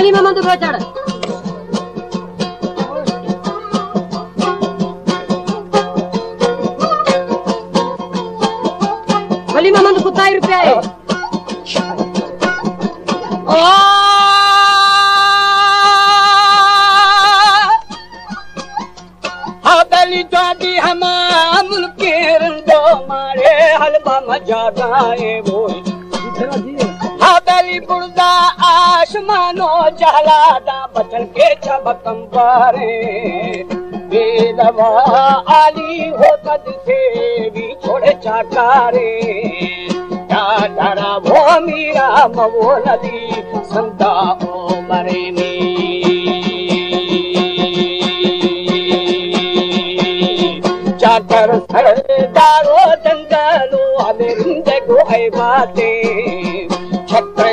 रुपया वाली में मंदू बेचड़ वली में मंदू कुत्ता ही रुपया है हबली जादी हम मुल्केर दो मारे हलवा मजा बुर्दा आसमानो जहला दा बचन के छबकम पारे बेदवा आली हो कद से भी छोड़े चाकारे। क्या डरा वो मीरा मवो नदी संता ओ मरे में चाकर सरदारो जंगलो अमिरिंद गोए बाते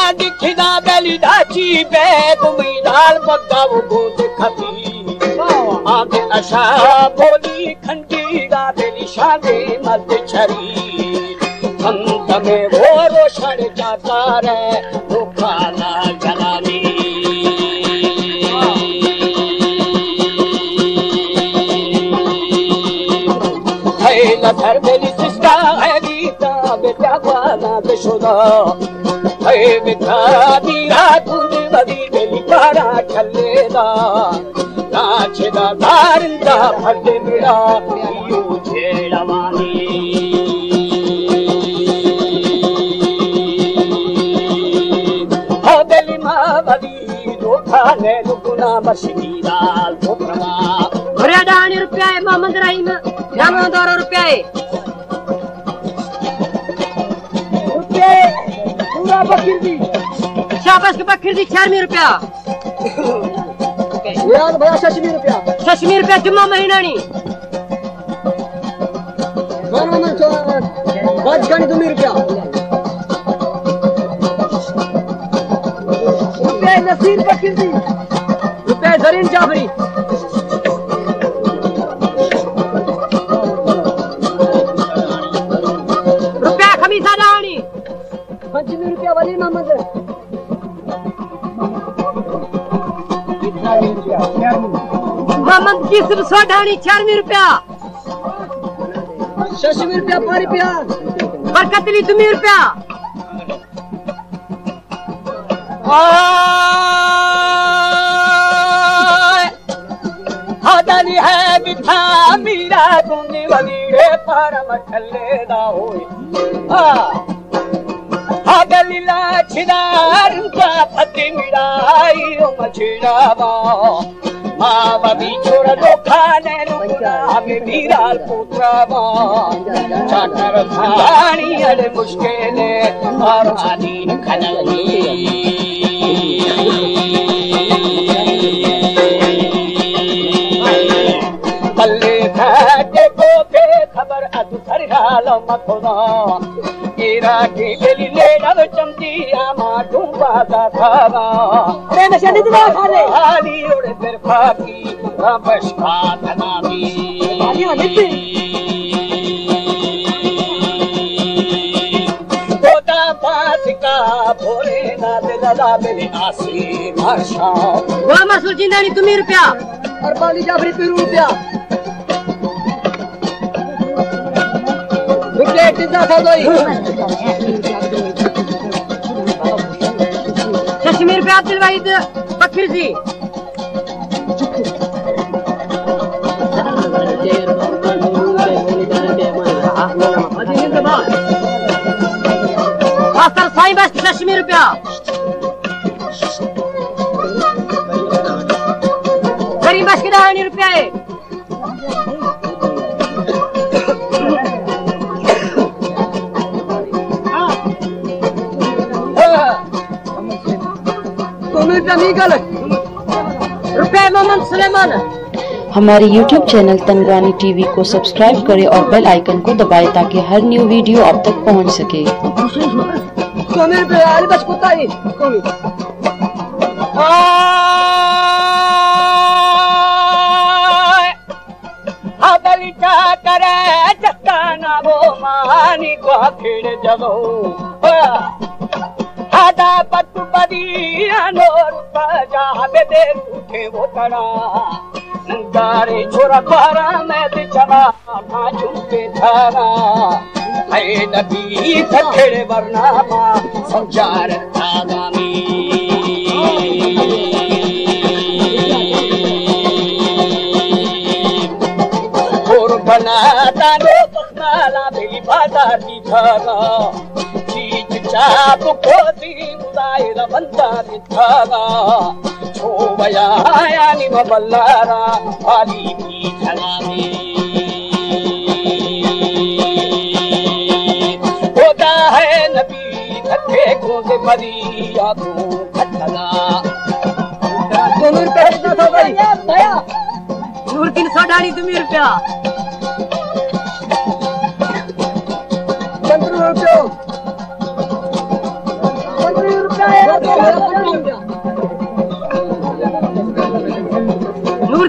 आदि खिदा बेली बेली शादी मत में वो रोशन जाता रे रुखाना जलानी लुगुना बशीरा लोकमा घुरियाडाणी रुपया पचास के बाद खरीदी छियानवे रुपया। यार रुपया। छसवी जुम्मा महीना नहीं बचगन तुम्हें रुपया रुपया नसीर पर रुपया जरीन जाफरी। रुपया खमीसा डानी रुपया वाली मामा सर मोहम्मद किस्र सौ ढाणी छियानवे रुपया। छसवी रुपया पारी रुपया बरकत ली तुम्हें रुपया। हदरी है मिठा मीरा गुनी वलीड़े परम ठल्ले दा होई हदली लाछदार का फति मिराई ओ मछड़ा बबी छोड़ दो खाने रुका हमें मीरा पुत्रावा चाकर खानी अरे मुश्किल और आनी खनली पल्ले खाटे को के खबर अदु खरियाल मखोदा ईरा की बेली ले नव चमकी आमा ढूंढ वादा थारा अरे नशा नहीं दिला खाने हाली उड़े फिर फाकी रबश का तनामी हाली हाली गोदा पास का भोले ना दिला मेरे आसी भाषा गोवा मसूर जिंदानी तुम्ही रुपया। और बाली जाफरी पीरू रुपया। कितना था दोई Hilmi Abdülvahid Bakır Zî. Astar sayın besti şaşmir ya. Karim başkı da hani rüpiyayı. हमारी हमारे YouTube चैनल तनगानी टीवी को सब्सक्राइब करें और बेल आइकन को दबाएँ ताकि हर न्यू वीडियो आप तक पहुँच सके। करे जब ಹದ ಪತ್ತು ಬದಿಯ वो ಜಾಬೆ ಬೇಕುಠೆ छोरा बारा मैं दे चला ಚಮ झूठे धारा। है नबी नदी वरना माँ संचार आगामी। और बनाता नो तो नाला बेली बाज़ार की धारा। बल्लारा होता है नबी को से खटला नूर तीन सौ ढाई तुम्ही रुपया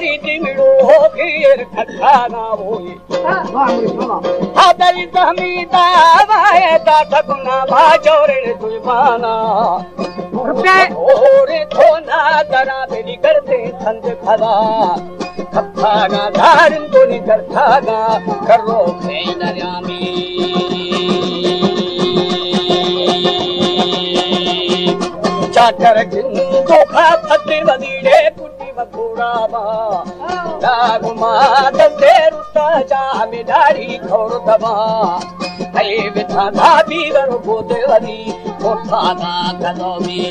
फिर दमी दावाए भाजोरे तुझमाना ओरे तो ना दरा मेरी करते छंद खरा खप्पाना धारन तो नहीं करताना करो मैं दरियामी चाकर गिन तो फते बदीड़े कुटी वखोड़ा बा लागुमा दंदे रुता जा मिडारी खोर दबा। हले बिथा धाबी वर गोदे वदी कोठा ना कलोमी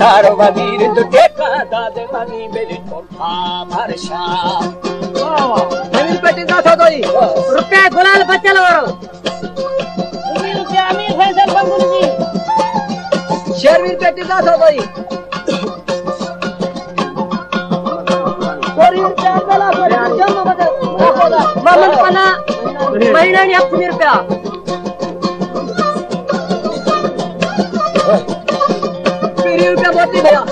तारो वदीर दुटे का दादे मनी बेली कोठा मरशा जमीन पेटी ना था दोई रुपया गुलाल बच्चल और Servir petizazo, doy. Morir perdela, morir chamba, morir. Maman pana, mahina ni apni rupya. Piri rupya boti baya.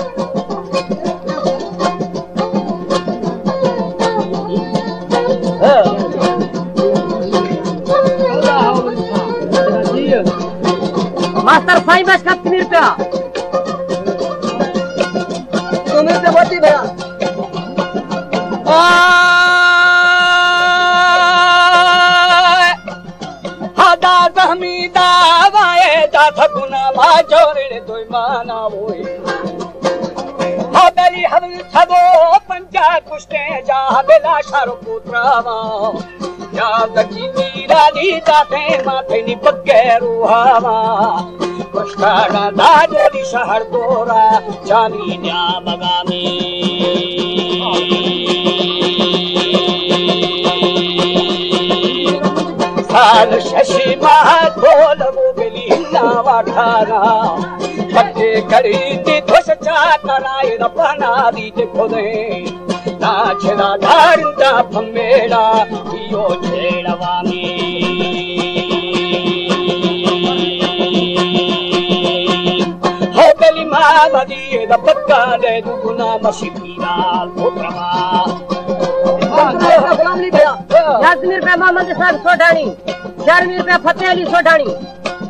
Master five mas kat की नीरानी जाते माथे नी बगैरू हवा पुष्कारा दाजोली शहर दोरा चाली न्या मगामी साल शशि साहब सोढाणी चारवीं रुपया अली सोढाणी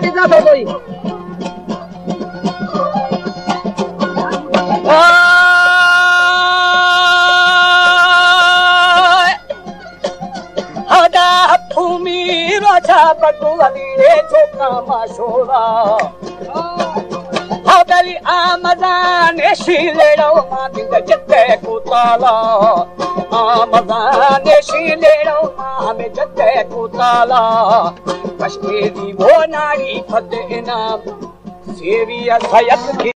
মাটি যাব গৈ সদা ভূমি ৰজা বকুৱালীৰে চোকা মাছোৰা সদালি আমাজানে শিলেৰ মাটিক যেতে কোতালা। আমাজানে শিলেৰ মামে যেতে কোতালা। कश्मीरी वो नारी फतेना सेविया सयत